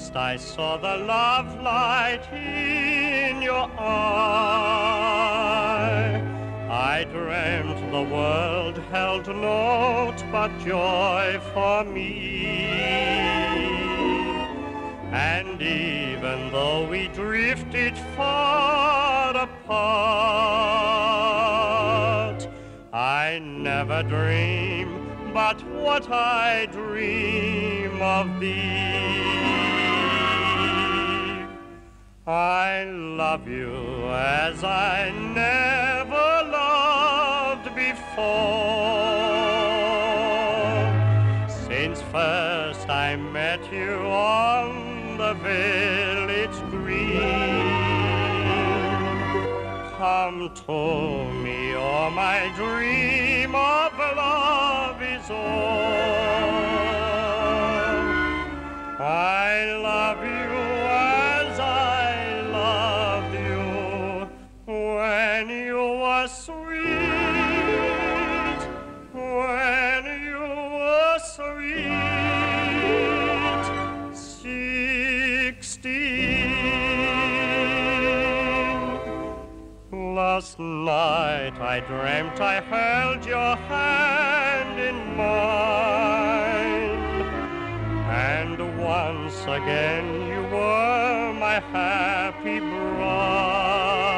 first I saw the love light in your eye, I dreamt the world held naught but joy for me. And even though we drifted far apart, I never dream but what I dream of thee. I love you as I never loved before. Since first I met you on the village green. Come to me, or my dream of love is o'er. I love you when you were sweet, when you were sweet, sixteen. Last night I dreamt I held your hand in mine, and once again you were my happy bride.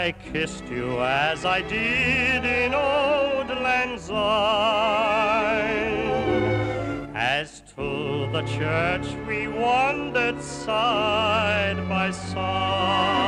I kissed you as I did in old Lang Syne. As to the church we wandered side by side.